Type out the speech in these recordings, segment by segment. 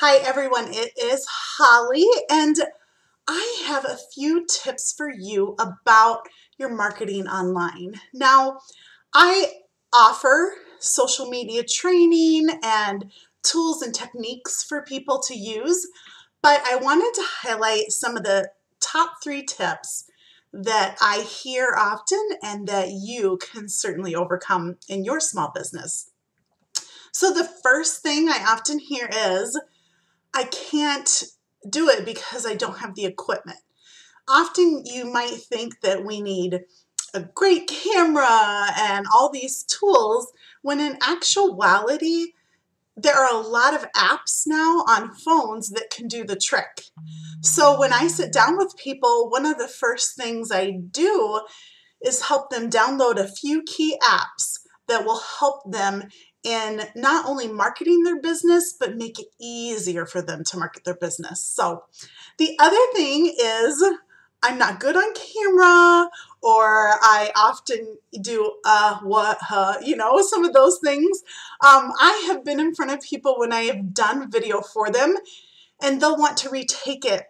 Hi everyone, it is Holly and I have a few tips for you about your marketing online. Now, I offer social media training and tools and techniques for people to use, but I wanted to highlight some of the top three tips that I hear often and that you can certainly overcome in your small business. So the first thing I often hear is, I can't do it because I don't have the equipment. Often you might think that we need a great camera and all these tools when in actuality there are a lot of apps now on phones that can do the trick. So when I sit down with people, one of the first things I do is help them download a few key apps that will help them in not only marketing their business, but make it easier for them to market their business. So the other thing is I'm not good on camera or I often do uh what uh, you know some of those things um, I have been in front of people when I have done video for them and they'll want to retake it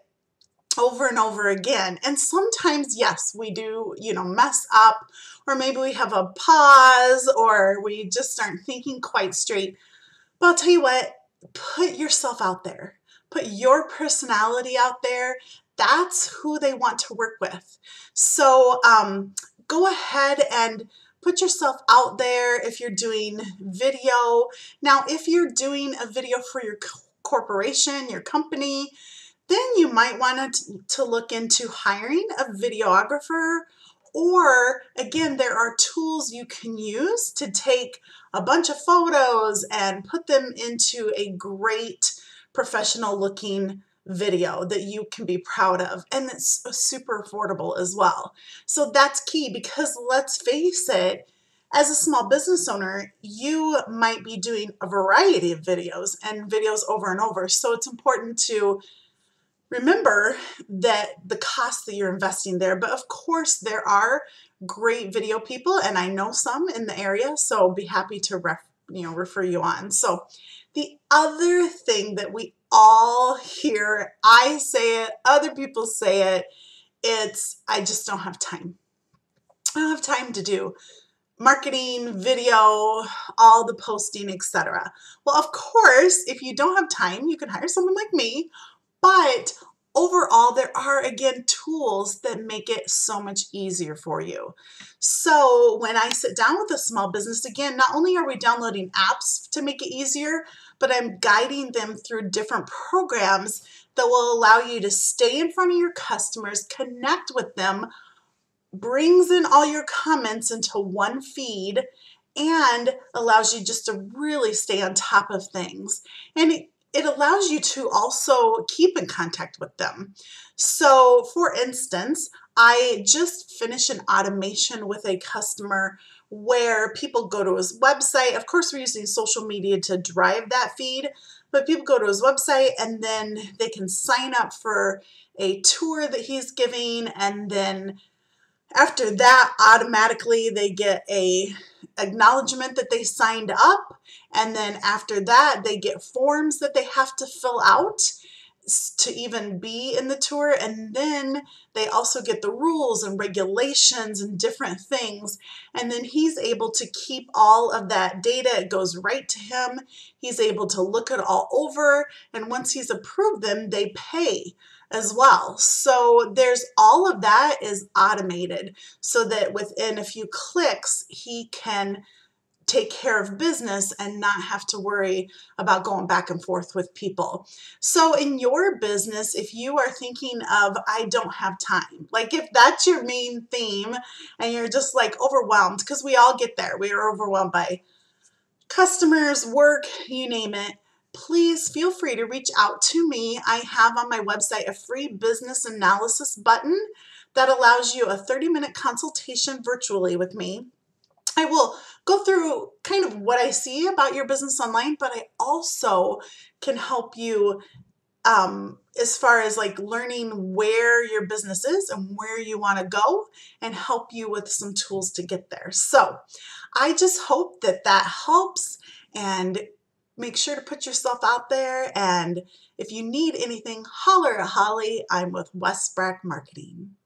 over and over again. And sometimes, yes, we do, you know, mess up, or maybe we have a pause, or we just aren't thinking quite straight. But I'll tell you what, put yourself out there, put your personality out there. That's who they want to work with. So um, go ahead and put yourself out there if you're doing video. Now, if you're doing a video for your corporation, your company, then you might want to, look into hiring a videographer or again, there are tools you can use to take a bunch of photos and put them into a great professional looking video that you can be proud of. And it's uh, super affordable as well. So that's key because let's face it, as a small business owner, you might be doing a variety of videos and videos over and over. So it's important to remember that the cost that you're investing there, but of course there are great video people and I know some in the area, so be happy to ref, you know, refer you on. So the other thing that we all hear, I say it, other people say it, it's I just don't have time. I don't have time to do marketing, video, all the posting, etc. Well, of course, if you don't have time, you can hire someone like me but overall, there are again tools that make it so much easier for you. So when I sit down with a small business, again, not only are we downloading apps to make it easier, but I'm guiding them through different programs that will allow you to stay in front of your customers, connect with them, brings in all your comments into one feed, and allows you just to really stay on top of things. And it, it allows you to also keep in contact with them. So for instance, I just finished an automation with a customer where people go to his website. Of course, we're using social media to drive that feed, but people go to his website and then they can sign up for a tour that he's giving and then after that, automatically they get a acknowledgement that they signed up. And then after that, they get forms that they have to fill out to even be in the tour. And then they also get the rules and regulations and different things. And then he's able to keep all of that data. It goes right to him. He's able to look it all over. And once he's approved them, they pay as well. So there's all of that is automated so that within a few clicks, he can take care of business and not have to worry about going back and forth with people. So in your business, if you are thinking of, I don't have time, like if that's your main theme and you're just like overwhelmed, because we all get there, we are overwhelmed by customers, work, you name it please feel free to reach out to me. I have on my website a free business analysis button that allows you a 30 minute consultation virtually with me. I will go through kind of what I see about your business online, but I also can help you um, as far as like learning where your business is and where you want to go and help you with some tools to get there. So I just hope that that helps and make sure to put yourself out there. And if you need anything, holler at Holly. I'm with Westbrack Marketing.